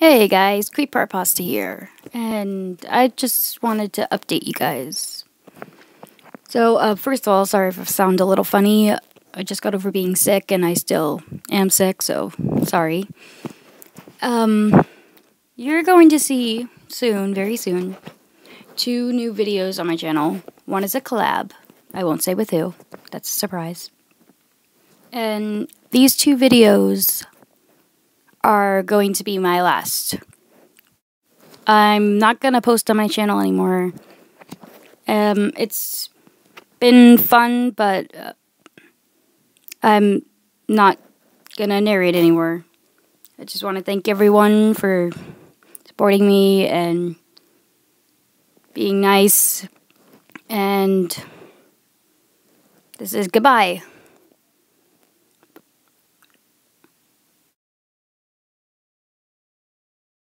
Hey guys, CreepHeart Pasta here, and I just wanted to update you guys. So, uh, first of all, sorry if I sound a little funny. I just got over being sick, and I still am sick, so sorry. Um, you're going to see soon, very soon, two new videos on my channel. One is a collab. I won't say with who. That's a surprise. And these two videos are going to be my last. I'm not going to post on my channel anymore. Um, it's been fun, but uh, I'm not going to narrate anymore. I just want to thank everyone for supporting me and being nice. And this is goodbye.